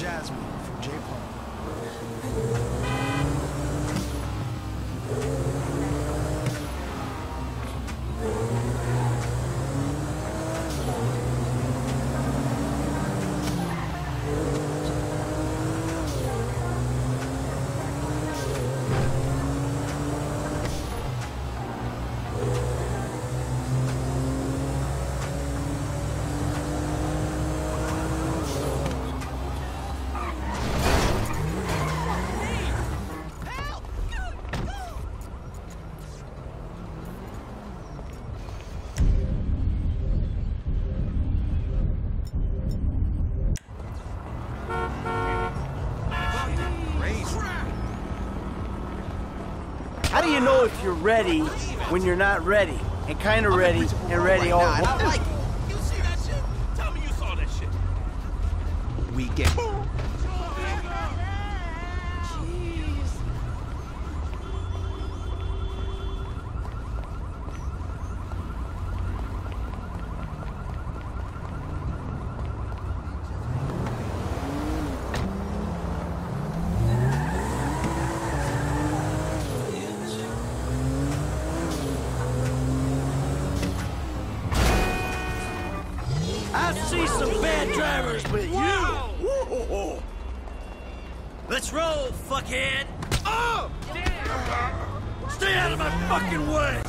Jasmine from J. Paul. How do you know if you're ready when you're not ready? And kind of ready and ready all right at now, once? and I I see some bad drivers, but you. Whoa. Let's roll, fuckhead. Oh! Stay out of my fucking way.